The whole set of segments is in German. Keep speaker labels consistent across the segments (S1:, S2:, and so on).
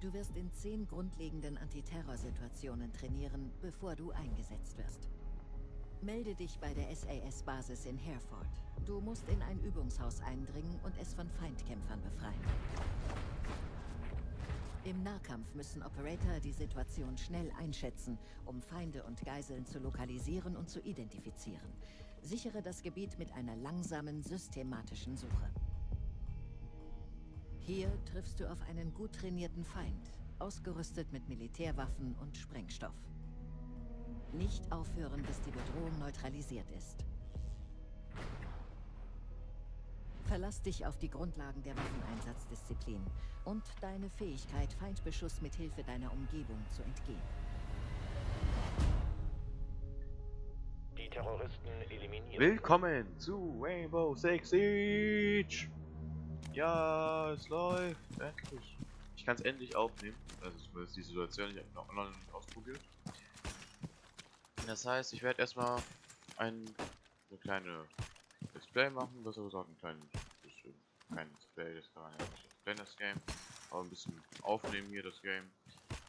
S1: Du wirst in zehn grundlegenden Antiterrorsituationen trainieren, bevor du eingesetzt wirst. Melde dich bei der SAS-Basis in Hereford. Du musst in ein Übungshaus eindringen und es von Feindkämpfern befreien. Im Nahkampf müssen Operator die Situation schnell einschätzen, um Feinde und Geiseln zu lokalisieren und zu identifizieren. Sichere das Gebiet mit einer langsamen, systematischen Suche. Hier triffst du auf einen gut trainierten Feind, ausgerüstet mit Militärwaffen und Sprengstoff. Nicht aufhören, bis die Bedrohung neutralisiert ist. Verlass dich auf die Grundlagen der Waffeneinsatzdisziplin und deine Fähigkeit, Feindbeschuss mit Hilfe deiner Umgebung zu entgehen.
S2: Die Terroristen eliminiert.
S3: Willkommen zu Rainbow Six Siege! Ja, es läuft. Endlich. Ich kann es endlich aufnehmen. Also zumindest die Situation, ich habe noch online ausprobiert. Das heißt, ich werde erstmal ein eine kleine Display machen, besser gesagt ein kleines bisschen kein Display, das kann man ja nicht explain das Game, aber ein bisschen aufnehmen hier das Game.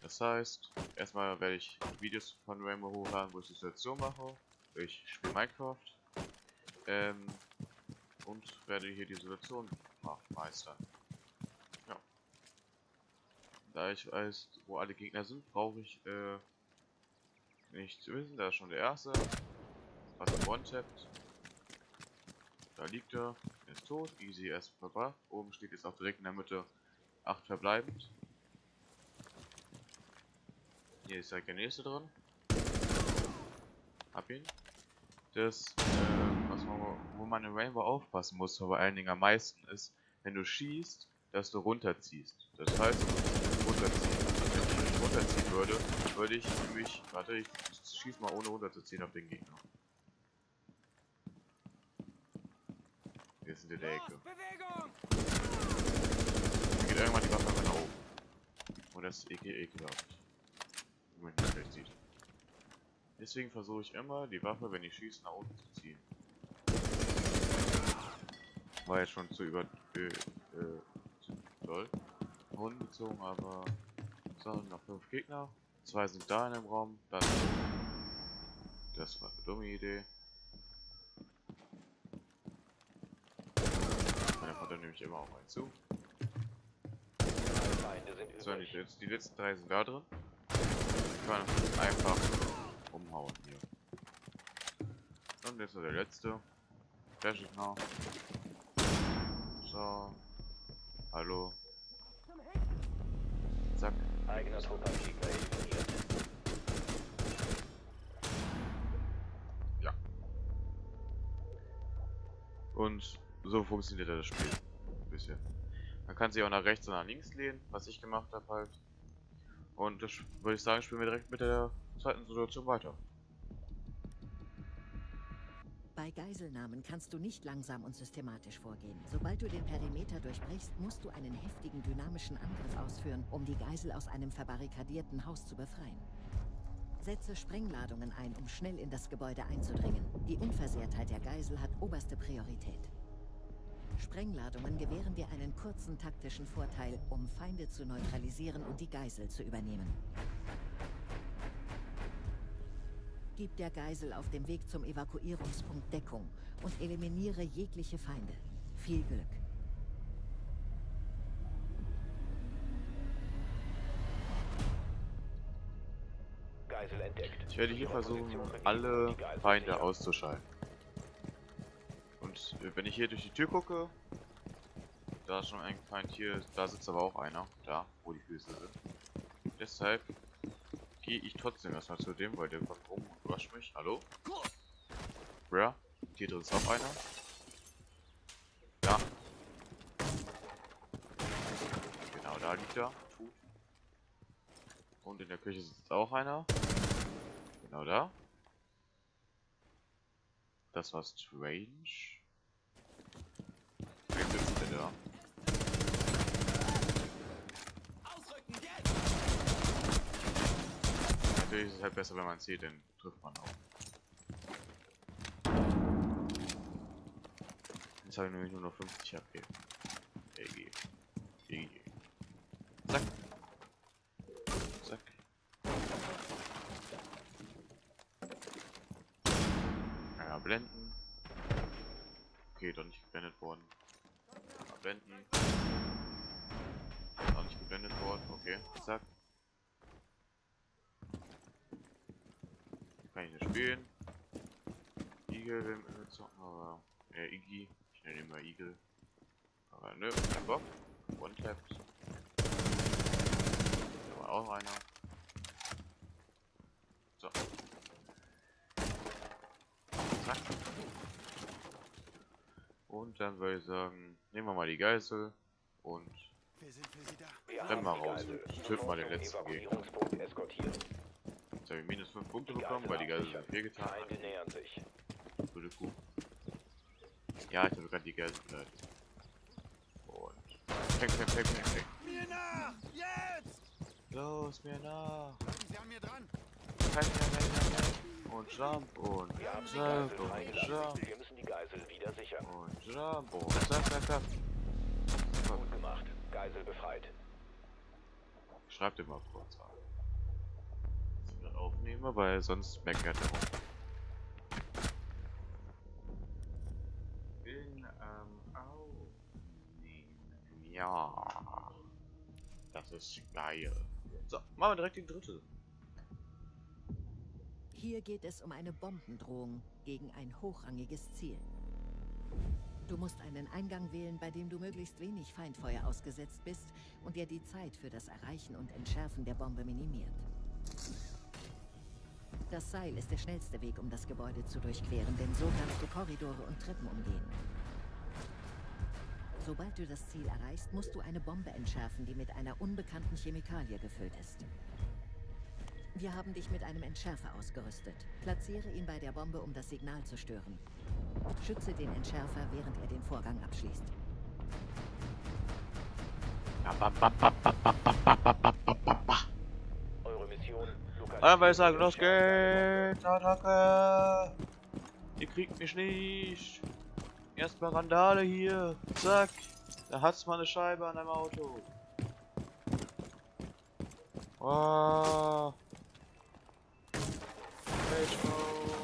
S3: Das heißt, erstmal werde ich Videos von Rainbow hochladen, wo ich die Situation mache. Ich spiele Minecraft. Ähm, und werde hier die Situation meistern. Ja. Da ich weiß, wo alle Gegner sind, brauche ich äh, nicht zu wissen. Da ist schon der erste. Was one-tappt. Da liegt er. Er ist tot. Easy erst verbracht. Oben steht jetzt auch direkt in der Mitte 8 verbleibend. Hier ist der nächste drin. Hab ihn. Das, äh, was man, wo man in Rainbow aufpassen muss, vor allen Dingen am meisten ist, wenn du schießt, dass du runterziehst. Das heißt, runterziehen. Also wenn ich runterziehen würde, würde ich nämlich, warte, ich schieß mal ohne runterzuziehen auf den Gegner. Wir sind in der Ecke. Dann geht irgendwann die Waffe nach oben. Und das ist ekel ekelhaft. Wenn man nicht schlecht sieht. Deswegen versuche ich immer, die Waffe, wenn ich schieße, nach unten zu ziehen. War jetzt schon zu über... Äh, äh, zu doll. Hunde gezogen, aber... So, noch fünf Gegner. Zwei sind da in dem Raum. Das, das war eine dumme Idee. dann nehme ich immer auch einen zu. So, die, die letzten drei sind da drin. Ich kann einfach umhauen hier. Und jetzt ist der letzte. Flash ich noch. So. Hallo. Zack.
S2: Eigener Truppangegner eliminiert.
S3: Ja. Und so funktioniert das Spiel. Ein bisschen. Man kann sich auch nach rechts und nach links lehnen, was ich gemacht habe halt. Und das würde ich sagen, spielen wir direkt mit der zweiten Situation weiter.
S1: Bei Geiselnahmen kannst du nicht langsam und systematisch vorgehen. Sobald du den Perimeter durchbrichst, musst du einen heftigen dynamischen Angriff ausführen, um die Geisel aus einem verbarrikadierten Haus zu befreien. Setze Sprengladungen ein, um schnell in das Gebäude einzudringen. Die Unversehrtheit der Geisel hat oberste Priorität. Sprengladungen gewähren dir einen kurzen taktischen Vorteil, um Feinde zu neutralisieren und die Geisel zu übernehmen. Gib der Geisel auf dem Weg zum Evakuierungspunkt Deckung und eliminiere jegliche Feinde. Viel Glück.
S2: Geisel entdeckt.
S3: Ich werde hier versuchen, alle Feinde auszuschalten. Und äh, wenn ich hier durch die Tür gucke, da ist schon ein Feind hier, da sitzt aber auch einer, da, wo die Füße sind. Deshalb gehe ich trotzdem erstmal zu dem, weil der kommt rum und überrascht mich. Hallo? Ja, hier drin ist auch einer. Da. Genau, da liegt er. Und in der Küche sitzt auch einer. Genau da. Das war strange. Wer sitzt denn da? natürlich ist es halt besser, wenn man sieht, dann trifft man auch. Jetzt habe ich nämlich nur noch 50 HP. EG. EG. Zack. Zack. Ja, blenden. Okay, doch nicht geblendet worden. Ja, blenden. Doch nicht geblendet worden. Okay, zack. Kann ich nicht spielen. Igel will mit mir zocken, aber. Äh, Iggy. Ich nenne ihn mal Igel. Aber nö, kein Bock. One-tapped. Da war auch einer. So. Zack. Und dann würde ich sagen, nehmen wir mal die Geisel und
S4: Wir sind für Sie da.
S2: Wir
S3: Dann mal raus. Töten wir den letzten Gegner. Jetzt habe ich minus 5 Punkte bekommen, weil die Geisel
S2: absichern.
S3: viel getan
S2: Feinde
S3: hat.
S2: nähern sich.
S3: Gute Kuh. Ja, ich habe gerade die Geisel geleitet. Und. Peng, peng, peng, peng, peng.
S4: Mir nach! Jetzt!
S3: Los, mir nach.
S4: Bleiben Sie an mir dran.
S3: Peng, peng, peng, peng, peng. Und Jump und
S2: haben
S3: Jump und. Jump
S2: Wir müssen die Geisel wieder sichern.
S3: und Jump und zack, zack, zack.
S2: Gut gemacht. Geisel befreit.
S3: Schreibt dir mal kurz an. Das aufnehme, weil sonst meckert er rum. Bin am Aufnehmen. Ja. Das ist geil. So, machen wir direkt die dritte.
S1: Hier geht es um eine Bombendrohung gegen ein hochrangiges Ziel. Du musst einen Eingang wählen, bei dem du möglichst wenig Feindfeuer ausgesetzt bist und der die Zeit für das Erreichen und Entschärfen der Bombe minimiert. Das Seil ist der schnellste Weg, um das Gebäude zu durchqueren, denn so kannst du Korridore und Treppen umgehen. Sobald du das Ziel erreichst, musst du eine Bombe entschärfen, die mit einer unbekannten Chemikalie gefüllt ist. Wir haben dich mit einem Entschärfer ausgerüstet. Platziere ihn bei der Bombe, um das Signal zu stören. Schütze den Entschärfer, während er den Vorgang abschließt.
S2: Eure Mission
S3: Ich sagen, los geht's, Attacke! Ihr kriegt mich nicht! Erstmal Randale hier, zack! Da hat's mal eine Scheibe an einem Auto. Oh. Rage Mode.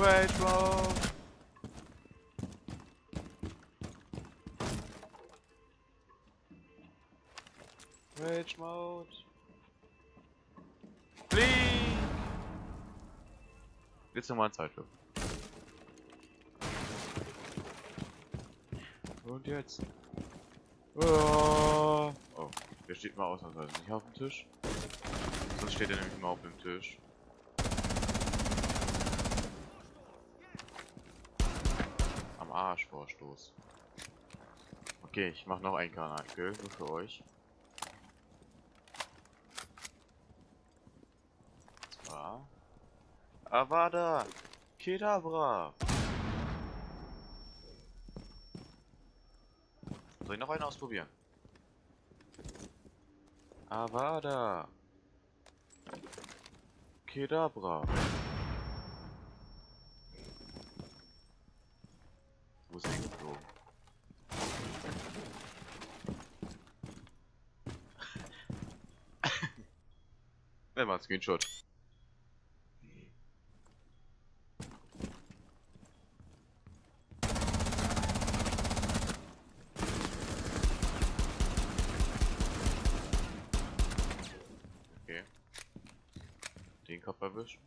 S3: Rage Mode. Rage Mode. Flieg! Jetzt nochmal ein Zeitlupe. Und jetzt. Oh, oh. der steht mal ausnahmsweise nicht auf dem Tisch. Sonst steht er nämlich immer auf dem Tisch. Am Arsch Vorstoß. Okay, ich mach noch einen nur für euch. Avada! Kedabra! Soll ich noch einen ausprobieren? Avada! Kedabra! Wo ist er hingeflogen? Nimm mal einen Screenshot. Okay. Kopf erwischt.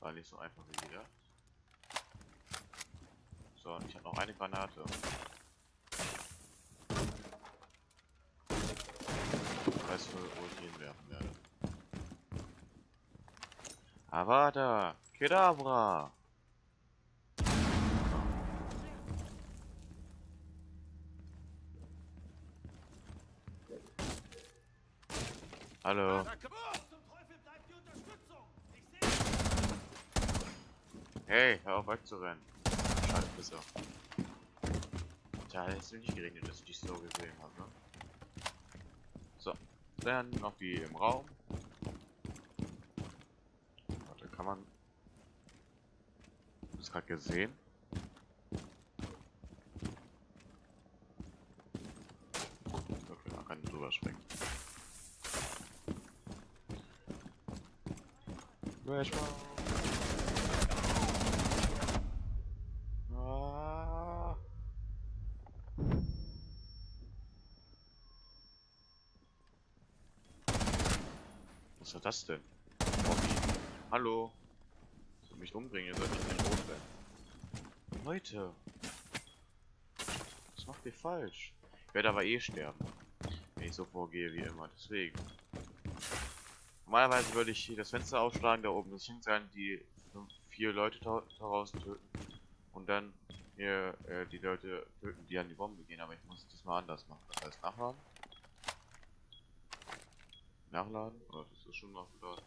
S3: War nicht so einfach wie gedacht. So, und ich habe noch eine Granate. Ich weiß, wo wo ich hinwerfen werde. Avada! Kedabra! Hallo. Hey, hör auf wegzurennen. Scheiße, Pisser. Tja, es ist nicht geregnet, dass ich dich so gesehen habe, ne? So, dann noch die im Raum. Warte, kann man... Das gerade gesehen? Okay, man kann drüber springen. Flashbang. Was war das denn? Bobby. Hallo. Soll mich umbringen, ihr sollt mich nicht loswerden. Leute. Was macht ihr falsch? Ich werde aber eh sterben. Wenn ich so vorgehe wie immer, deswegen. Normalerweise würde ich hier das Fenster aufschlagen, da oben das hinsetzen, die fünf, vier Leute daraus töten und dann hier äh, die Leute töten, die an die Bombe gehen, aber ich muss das mal anders machen. Das heißt nachladen. Nachladen, oh, das ist schon nachgeladen.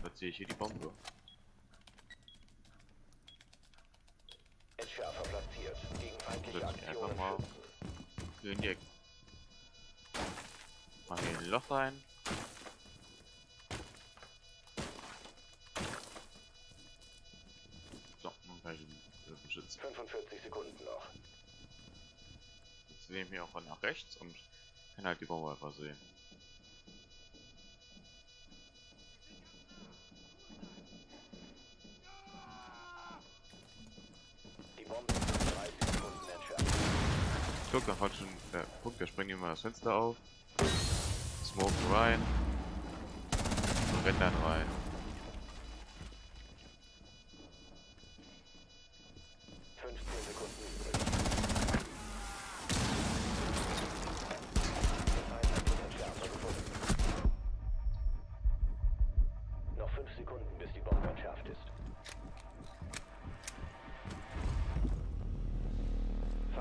S3: Platziere ich hier die Bombe.
S2: Entschärfer platziert. Gegen feindliche
S3: ich einfach
S2: Aktionen
S3: mal
S2: schützen.
S3: in die Ecke. Mach hier ein Loch rein. So, nun kann ich ihn äh, beschützen.
S2: 45 Sekunden noch.
S3: Jetzt nehme ich mir auch nach rechts und kann halt die Bombe einfach sehen. Da hat schon der Punkt, der springt immer das Fenster auf. Smoke rein. Und rennt dann rein.
S2: Sekunden, bis die Bombe entschärft ist.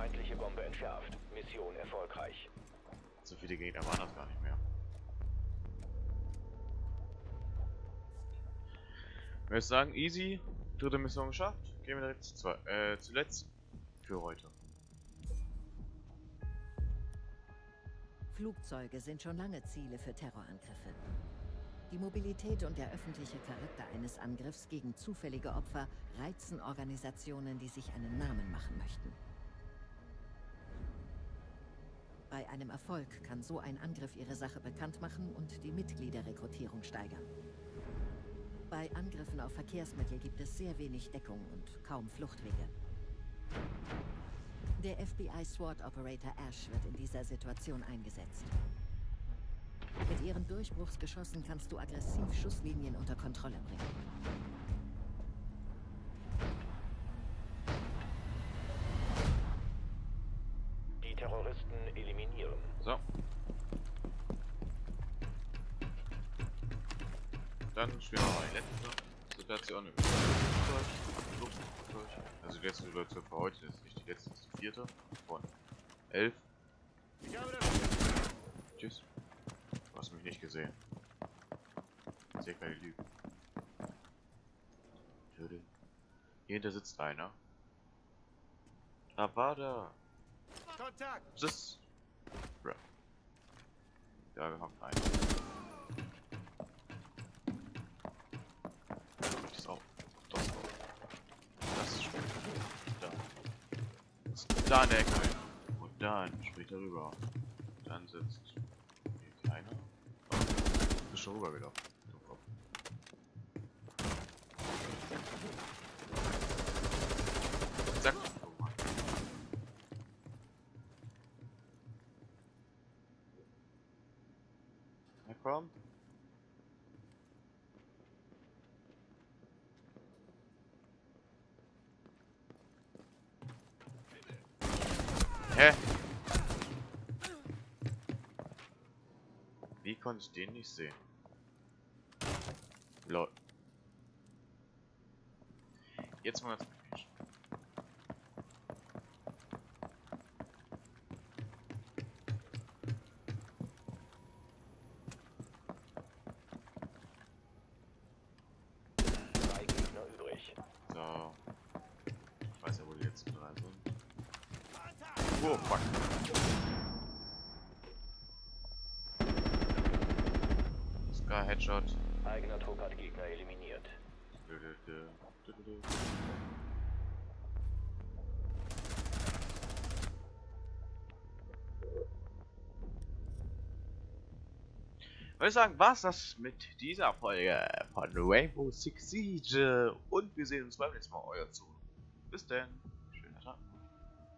S2: Feindliche Bombe entschärft. Mission erfolgreich.
S3: So viele Gegner waren das gar nicht mehr. Ich würde sagen, easy. Dritte Mission geschafft. Gehen wir direkt zu zwei, äh, zuletzt für heute.
S1: Flugzeuge sind schon lange Ziele für Terrorangriffe. Die Mobilität und der öffentliche Charakter eines Angriffs gegen zufällige Opfer reizen Organisationen, die sich einen Namen machen möchten. Bei einem Erfolg kann so ein Angriff ihre Sache bekannt machen und die Mitgliederrekrutierung steigern. Bei Angriffen auf Verkehrsmittel gibt es sehr wenig Deckung und kaum Fluchtwege. Der FBI SWAT Operator Ash wird in dieser Situation eingesetzt. Mit ihren Durchbruchsgeschossen kannst du aggressiv Schusslinien unter Kontrolle bringen.
S3: Vierte. Von elf.
S4: Ich habe das.
S3: Tschüss. Du hast mich nicht gesehen. Ich sehe keine Lügen. Töte. Hier hinter sitzt einer. Da war da.
S4: Kontakt.
S3: Bro. Ja, wir haben einen. Das auch. Das auch. Das ist schön. Da. Das ist da der Ecke. Und dann springt er rüber. Dann sitzt hier keiner. Oh, ist schon rübergelaufen. Hä? Wie konnte ich den nicht sehen? Lol. Jetzt mal ganz kritisch.
S2: Drei Gegner übrig.
S3: So. Ich weiß ja, wo die letzten drei sind.
S4: Kontakt.
S3: Oh, fuck. Headshot.
S2: Eigener Trupp hat Gegner eliminiert.
S3: Würde ich sagen, war's das mit dieser Folge von Rainbow Six Siege. Und wir sehen uns beim nächsten Mal. Euer Zu. Bis dann.